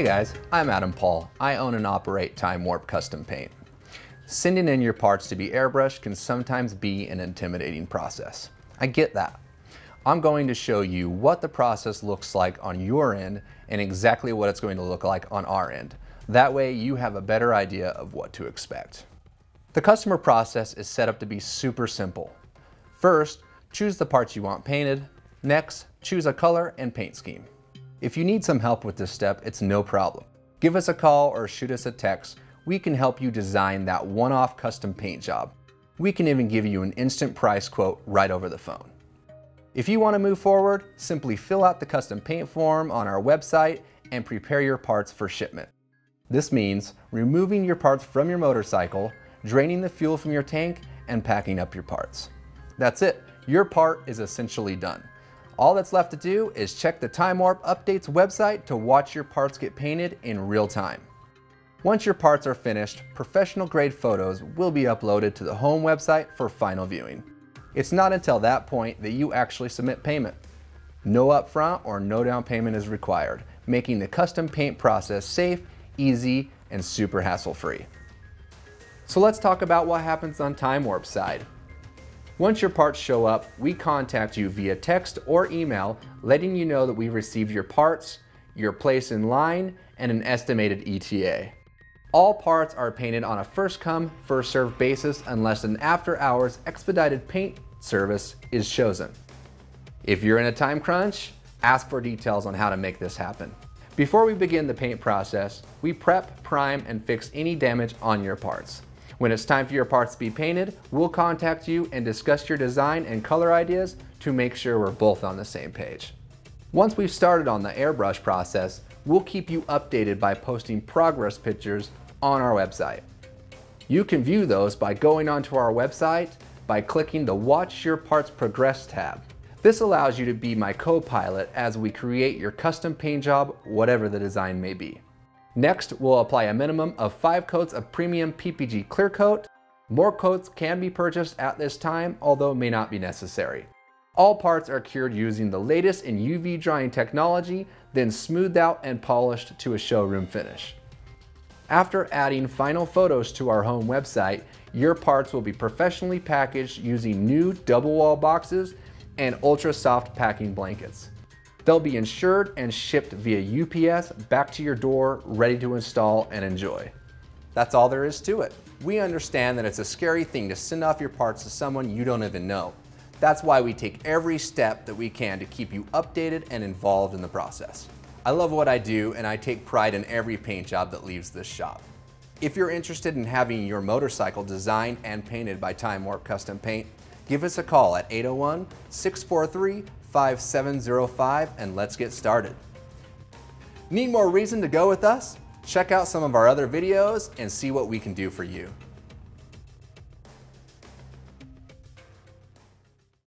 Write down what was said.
Hey guys, I'm Adam Paul. I own and operate Time Warp Custom Paint. Sending in your parts to be airbrushed can sometimes be an intimidating process. I get that. I'm going to show you what the process looks like on your end and exactly what it's going to look like on our end. That way you have a better idea of what to expect. The customer process is set up to be super simple. First, choose the parts you want painted. Next, choose a color and paint scheme. If you need some help with this step, it's no problem. Give us a call or shoot us a text. We can help you design that one-off custom paint job. We can even give you an instant price quote right over the phone. If you want to move forward, simply fill out the custom paint form on our website and prepare your parts for shipment. This means removing your parts from your motorcycle, draining the fuel from your tank, and packing up your parts. That's it. Your part is essentially done. All that's left to do is check the Time Warp Updates website to watch your parts get painted in real time. Once your parts are finished, professional grade photos will be uploaded to the home website for final viewing. It's not until that point that you actually submit payment. No upfront or no down payment is required, making the custom paint process safe, easy, and super hassle-free. So let's talk about what happens on Time Warp's side. Once your parts show up, we contact you via text or email letting you know that we've received your parts, your place in line, and an estimated ETA. All parts are painted on a first come, first served basis unless an after hours expedited paint service is chosen. If you're in a time crunch, ask for details on how to make this happen. Before we begin the paint process, we prep, prime, and fix any damage on your parts. When it's time for your parts to be painted, we'll contact you and discuss your design and color ideas to make sure we're both on the same page. Once we've started on the airbrush process, we'll keep you updated by posting progress pictures on our website. You can view those by going onto our website by clicking the Watch Your Parts Progress tab. This allows you to be my co-pilot as we create your custom paint job, whatever the design may be. Next, we'll apply a minimum of five coats of premium PPG clear coat. More coats can be purchased at this time, although may not be necessary. All parts are cured using the latest in UV drying technology, then smoothed out and polished to a showroom finish. After adding final photos to our home website, your parts will be professionally packaged using new double wall boxes and ultra soft packing blankets. They'll be insured and shipped via UPS back to your door, ready to install and enjoy. That's all there is to it. We understand that it's a scary thing to send off your parts to someone you don't even know. That's why we take every step that we can to keep you updated and involved in the process. I love what I do and I take pride in every paint job that leaves this shop. If you're interested in having your motorcycle designed and painted by Time Warp Custom Paint, give us a call at 801 643 5705 and let's get started. Need more reason to go with us? Check out some of our other videos and see what we can do for you.